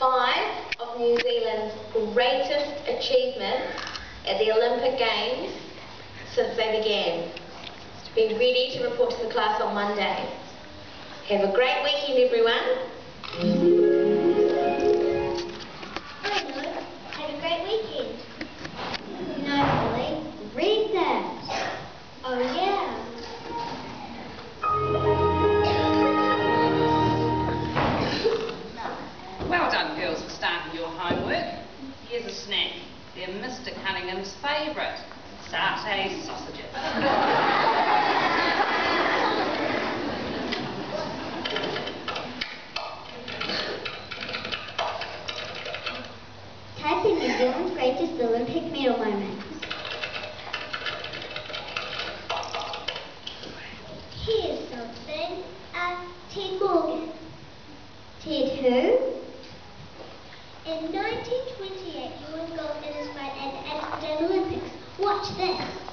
of New Zealand's greatest achievements at the Olympic Games since they began. Be ready to report to the class on Monday. Have a great weekend, everyone. They're Mr. Cunningham's favourite, satay sausages. In Zealand's greatest Olympic medal moments. Here's something. Uh, Ted Morgan. Ted who? In 1928, he won gold in his fight at the Amsterdam Olympics. Watch this.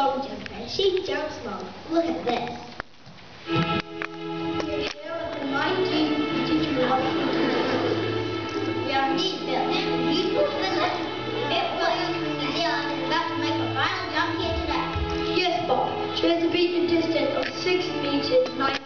About to make a final jump here today. Yes, Bob. She has a beaten distance of 6 meters 19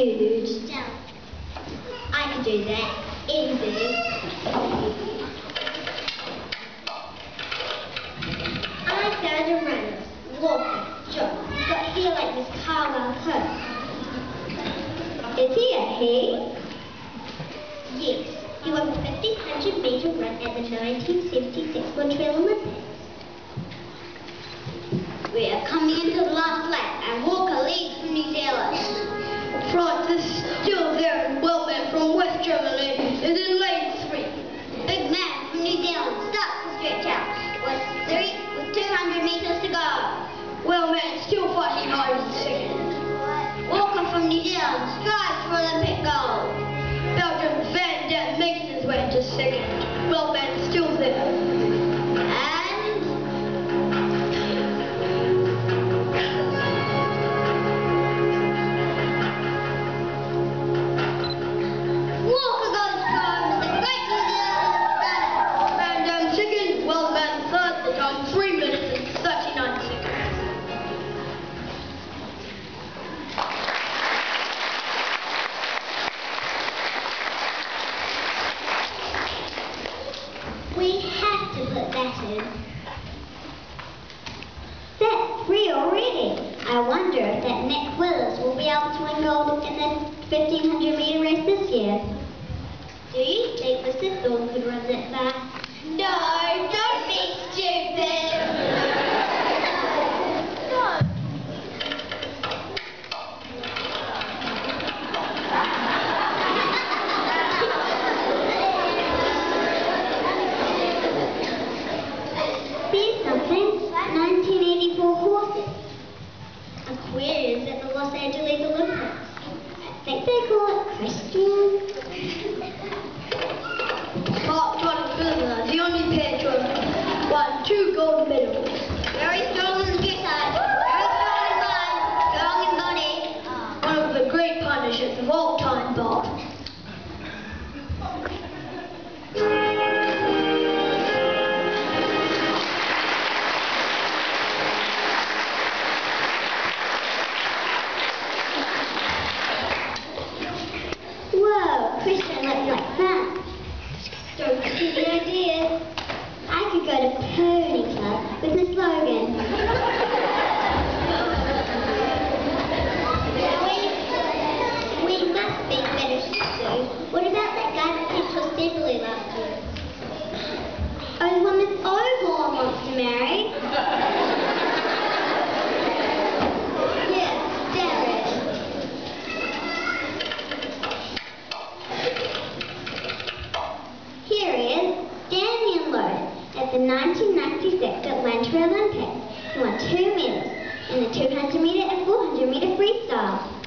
I can do that. Easy. I found a runner. Walker. He's got hair like Miss Carwell Cook. Is he a he? Yes. He won the 1500 metre run at the 1976 Montreal Olympics. We are coming into the last lap, and Walker excited. That's real reading. I wonder if that Nick Willis will be able to win gold in the 1500 meter race this year. Do you think Mr. Thorne could run that fast? In at the Los Angeles Olympics. I think they call it Christian. Part 20 the only picture. One, two gold medals. go to Pony Club with the slogan, won two medals in the 200 meter and 400 meter freestyle.